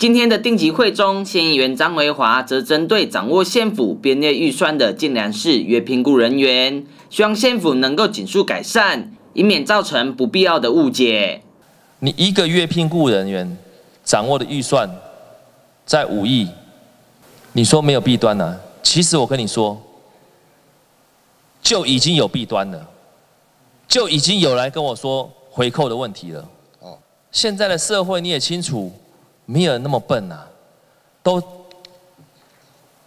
今天的定级会中，县议员张维华则针对掌握县府编列预算的建良市约评估人员，希望县府能够紧速改善，以免造成不必要的误解。你一个月评估人员掌握的预算在五亿，你说没有弊端呢？其实我跟你说，就已经有弊端了，就已经有来跟我说回扣的问题了。哦，现在的社会你也清楚。没有那么笨呐，都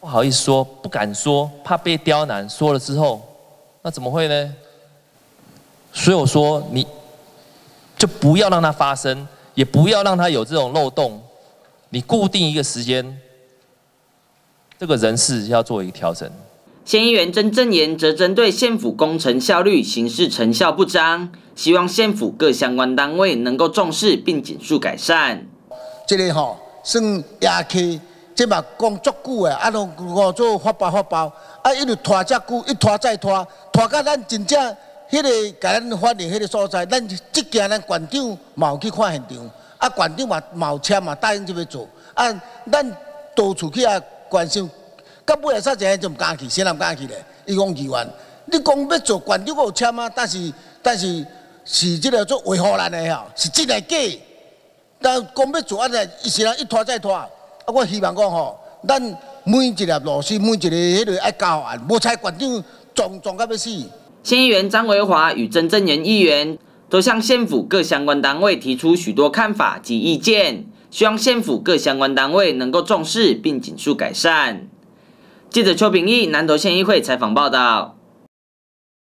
不好意思说，不敢说，怕被刁难。说了之后，那怎么会呢？所以我说，你就不要让它发生，也不要让它有这种漏洞。你固定一个时间，这个人事要做一个调整。县议员曾正言则针对县府工程效率、行事成效不彰，希望县府各相关单位能够重视并紧速改善。这个吼算夜期，这嘛讲足久诶，啊，拢我做发包发包，啊，一直拖遮久，一拖再拖，拖到咱真正迄个甲咱发现迄个所在，咱即件咱馆长嘛有去看现场，啊，馆长嘛嘛有签嘛答应就要做，啊，咱到处去啊关心，到尾啊煞一下就毋敢去，谁人敢去咧？伊讲议员，你讲要做馆长有签啊，但是但是是即个做维护咱诶吼，是真诶假？但讲要做安尼，一时人一拖再拖，啊！我希望讲吼，咱每一个螺丝，每一个迄个爱交案，无采馆长撞撞到要死。县议员张维华与曾正元议员都向县府各相关单位提出许多看法及意见，希望县府各相关单位能够重视并紧速改善。记者邱炳义南投县议会采访报道。